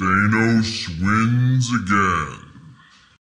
Thanos wins again.